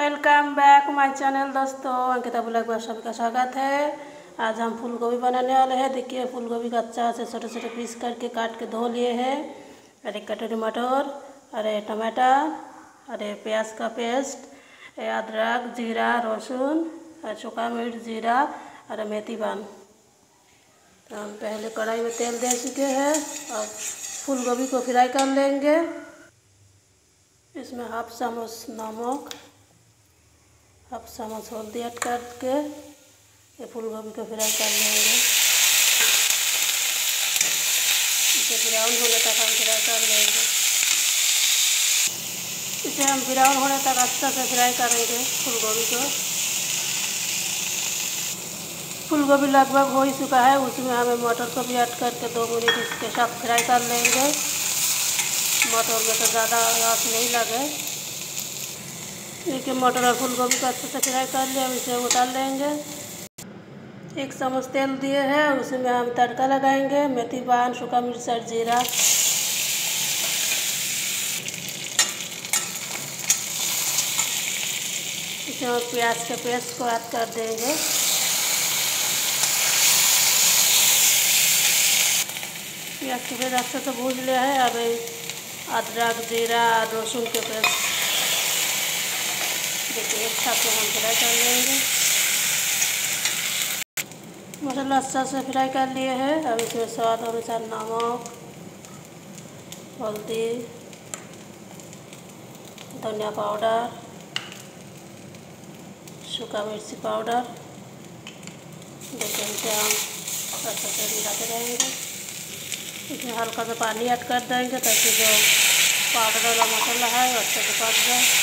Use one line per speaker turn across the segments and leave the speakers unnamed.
Welcome back my channel दोस्तों। Ankita blog में सबका स्वागत है। आज हम फूल गोभी बनाने वाले हैं। देखिए फूल गोभी का अच्छा से छोटे छोटे पीस करके काट के धो लिए हैं। अरे कटोरी मटर अरे टमाटर अरे, प्याज का पेस्ट अदरक, जीरा लहसुन और सूखा मिर्च, जीरा और मेथी पान तो हम पहले कढ़ाई में तेल दे चुके हैं। और फूल को फ्राई कर लेंगे। इसमें हाफ़ चम्मच नमक हाफ़ चम्मच हल्दी ऐड करके ये फूल गोभी को फ्राई कर लेंगे इसे ब्राउन होने तक हम फ्राई कर लेंगे। इसे हम ब्राउन होने तक अच्छा से फ्राई करेंगे फूल गोभी को। फूल गोभी लगभग हो ही चुका है, उसमें हमें मटर को भी ऐड करके दो मिनट इसके साथ फ्राई कर लेंगे। मटर में तो ज़्यादा आँच नहीं लगे। देखिए मटर और फूल गोभी को अच्छे से फ्राई कर लिया इसे उतार लेंगे। एक चम्मच तेल दिए हैं उसमें हम तड़का लगाएँगे। मेथी पान सूखा मिर्च और जीरा। इसमें प्याज के पेस्ट को ऐड कर देंगे। प्याज के पेस्ट अच्छे से भूज लिया है, अब अदरक, जीरा और लहसुन के पेस्ट। देखिए एक साथ हम फ्राई कर लेंगे मसाला अच्छा से फ्राई कर लिए है। अब इसमें स्वाद अनुसार नमक, हल्दी, धनिया पाउडर, सूखा मिर्ची पाउडर इसे हम अच्छे से मिलाते रहेंगे। इसमें हल्का सा पानी ऐड कर देंगे ताकि जो पाउडर वाला मसाला है वो अच्छे से पक जाए।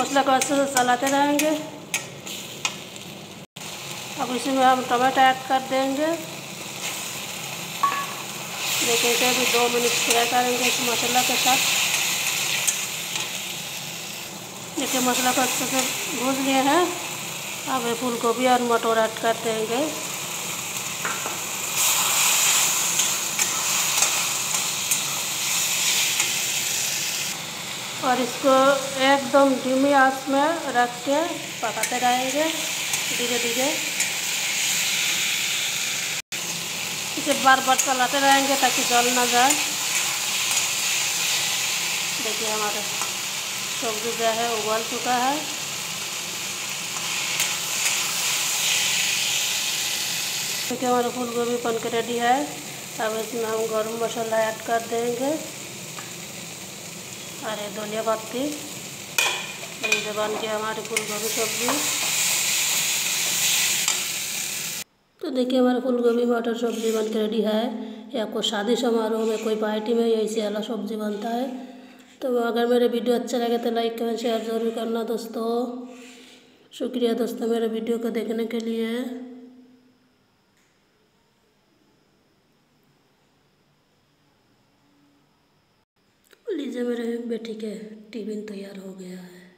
मसाला को अच्छे से चलाते रहेंगे। अब इसी में हम टमाटर ऐड कर देंगे। देखिए, इसे भी दो मिनट फ्राई करेंगे इस मसाला के साथ। देखिए, मसाला को अच्छे से भूज लिए हैं। अब फूल गोभी और मटर ऐड कर देंगे। और इसको एकदम धीमी आँच में रख के पकाते रहेंगे धीरे धीरे। इसे बार बार चलाते रहेंगे ताकि जल ना जाए। देखिए हमारे सब्ज़ी जो है उबल चुका है। देखिए हमारा फूल गोभी बन के रेडी है। अब इसमें हम गरम मसाला ऐड कर देंगे। अरे धनिया पत्ती के हमारी फूल गोभी सब्ज़ी तो देखिए हमारा फूल गोभी मटर सब्ज़ी बन के रेडी है या कोई शादी समारोह में कोई पार्टी में ऐसे वाला सब्ज़ी बनता है तो अगर मेरे वीडियो अच्छा लगे तो लाइक कमेंट शेयर ज़रूर करना दोस्तों शुक्रिया दोस्तों मेरे वीडियो को देखने के लिए मेरे बेटी के टिफ़िन तैयार हो गया है।